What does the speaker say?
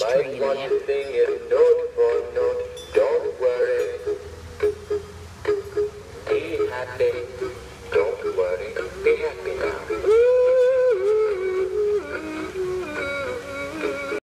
Like one there. thing and note for note. Don't worry. Be happy.